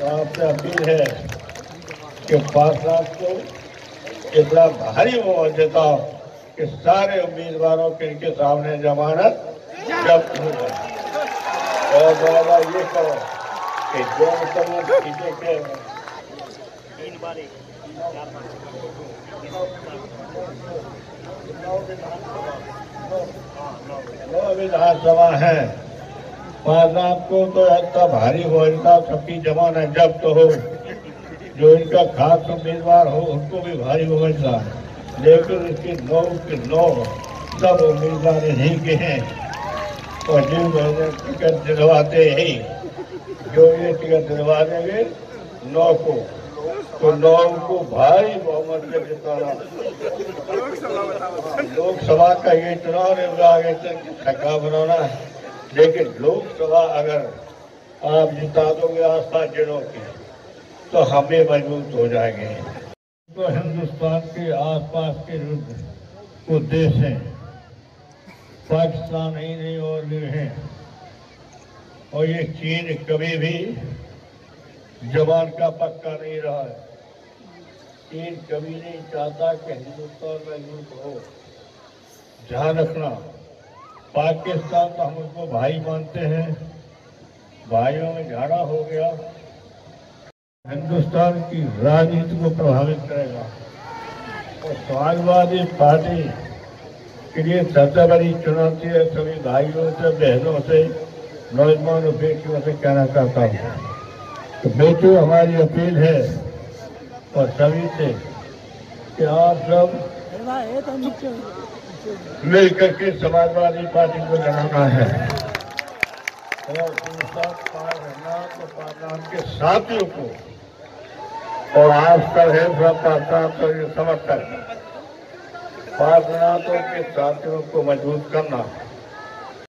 آپ سے اپیل ہے کہ صاحب کو اتنا بھاری موجود دیتا کہ سارے امیدواروں کے ان کے سامنے جمانت جب اور بابا یہ کہو کہ جو مطلب چیزیں کہ نو ابھی ودھان سوا ہے آپ کو تو اتا بھاری ہو اتنا کپی جمانا جب تو ہو۔ جو ان کا خاص امیدوار ہو، ان کو بھی بھاری ہوگا لیکن اس کے نو کے نو سب امیدوار نہیں کے ہیں۔ اور جن کو ٹکٹ دلواتے ہی جو یہ ٹکٹ دلوا دیں گے نو کو تو نو کو بھاری محمد کے جتنا لوک سبھا کا یہ چناؤ آگے تک تھکا بنانا ہے۔ لیکن لوگ سوا اگر آپ جتا دو گے آستھا جنوں کی تو ہمیں مضبوط ہو جائیں گے۔ تو ہندوستان کے آس پاس کے کو دیش ہیں پاکستان ہی نہیں اور بھی ہیں۔ اور یہ چین کبھی بھی جوان کا پکا نہیں رہا ہے۔ چین کبھی نہیں چاہتا کہ ہندوستان مضبوط ہو۔ دھیان رکھنا پاکستان کا ہم اس کو بھائی مانتے ہیں۔ بھائیوں میں جھاڑا ہو گیا۔ ہندوستان کی راجنیتی کو پربھاوت کرے گا۔ اور سماجوادی پارٹی کے لیے سب سے بڑی چنوتی ہے۔ سبھی بھائیوں سے، بہنوں سے، نوجوانوں بیٹیوں سے کہنا چاہتا ہوں۔ تو بیٹیوں، ہماری اپیل ہے اور سبھی سے کہ آپ سب مل کر کے سماجوادی پارٹی کو لڑانا ہے۔ اور پارلام کے ساتھیوں کو اور آج کل ہے پارلام کو یہ سمجھ کر پارلاموں کے ساتھیوں کو مضبوط کرنا۔ ہے